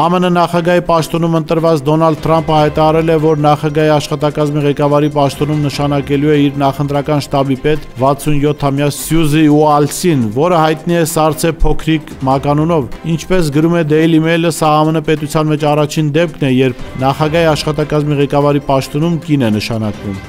ԱՄՆ նախագահի պաշտոնում ընտրված Դոնալդ Թրամփը հայտարարել է, որ նախագահի աշխատակազմի ղեկավարի պաշտոնում նշանակելու է իր նախընտրական շտաբի պետ 67-ամյա Սյուզի Ուալսին, որը հայտնի է Սարսե փոքրիկ մականունով։ Ինչպես գրում է Daily Mail-ը, սա ԱՄՆ պետության մեջ առաջին դեպքն է, երբ նախագահի աշխատակազմի ղեկավարի պաշտոնում կին է նշանակվում։